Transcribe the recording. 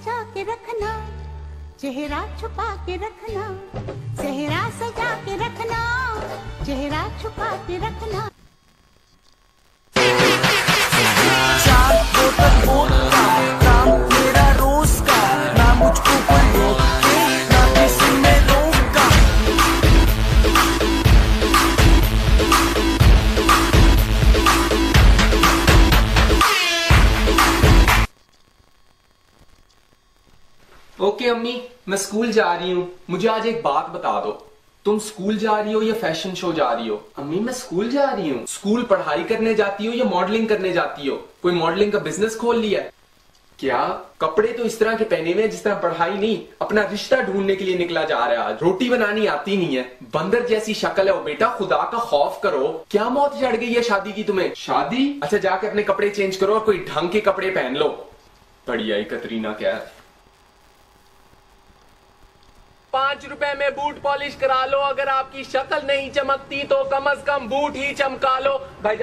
के रखना। चेहरा छुपा के रखना। चेहरा सजा के रखना। चेहरा छुपा के रखना। ओके अम्मी, मैं स्कूल जा रही हूँ। मुझे आज एक बात बता दो। तुम स्कूल जा रही हो या फ़ैशन शो जा रही हो? अम्मी, मैं स्कूल जा रही हूँ। स्कूल पढ़ाई करने जाती हो या मॉडलिंग करने जाती हो? कोई मॉडलिंग का बिज़नेस खोल लिया? क्या कपड़े तो इस तरह के पहने हुए हैं जिस तरह पढ़ाई नहीं, अपना रिश्ता ढूँढने के लिए निकला जा रहा है? रोटी बनानी आती नहीं है। बंदर जैसी शक्ल है वो, बेटा, खुदा का खौफ करो। क्या मौत चढ़ गई है शादी की तुम्हें? शादी? अच्छा जाके अपने कपड़े चेंज करो और कोई ढंग के कपड़े पहन लो। बढ़िया ही, कतरीना, क्या है? पाँच रुपए में बूट पॉलिश करा लो। अगर आपकी शक्ल नहीं चमकती तो कम अज कम बूट ही चमका लो। भाईजान